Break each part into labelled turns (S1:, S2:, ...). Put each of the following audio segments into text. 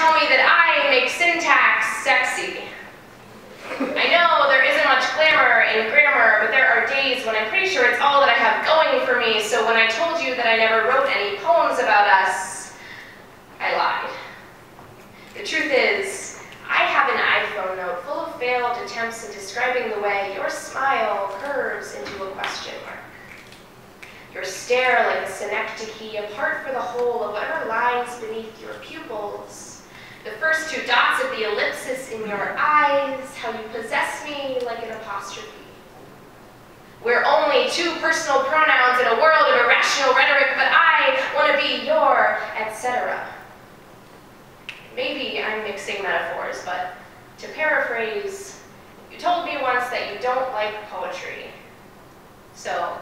S1: tell me that I make syntax sexy. I know there isn't much glamour in grammar, but there are days when I'm pretty sure it's all that I have going for me, so when I told you that I never wrote any poems about us, I lied. The truth is, I have an iPhone note full of failed attempts at describing the way your smile curves into a question mark. Your stare like a synecdoche, apart for the whole of whatever lies beneath your pupils. The first two dots of the ellipsis in your eyes, how you possess me like an apostrophe. We're only two personal pronouns in a world of irrational rhetoric, but I want to be your, etc. Maybe I'm mixing metaphors, but to paraphrase, you told me once that you don't like poetry. So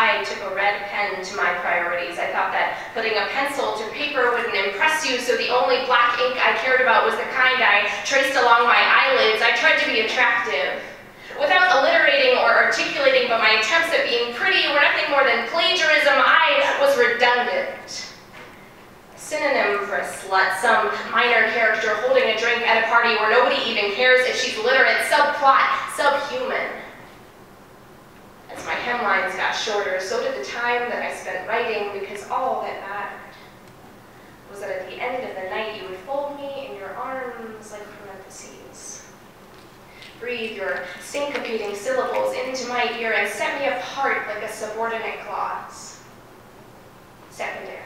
S1: I took a red pen to my priorities. I thought that putting a pencil to paper wouldn't impress you, so the only black ink I cared about was the kind I traced along my eyelids. I tried to be attractive. Without alliterating or articulating, but my attempts at being pretty were nothing more than plagiarism, I was redundant. Synonym for a slut, some minor character holding a drink at a party where nobody even cares if she's literate, subplot, got shorter, so did the time that I spent writing, because all that mattered was that at the end of the night you would fold me in your arms like parentheses. Breathe your syncopating syllables into my ear and set me apart like a subordinate clause. Secondary.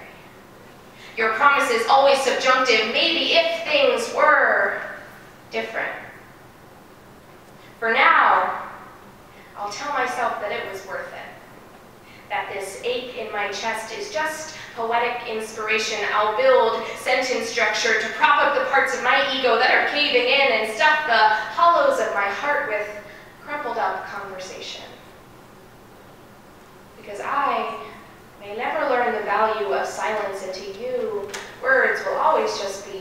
S1: Your promises always subjunctive, maybe if things were different. my chest is just poetic inspiration. I'll build sentence structure to prop up the parts of my ego that are caving in and stuff the hollows of my heart with crumpled up conversation. Because I may never learn the value of silence, and to you, words will always just be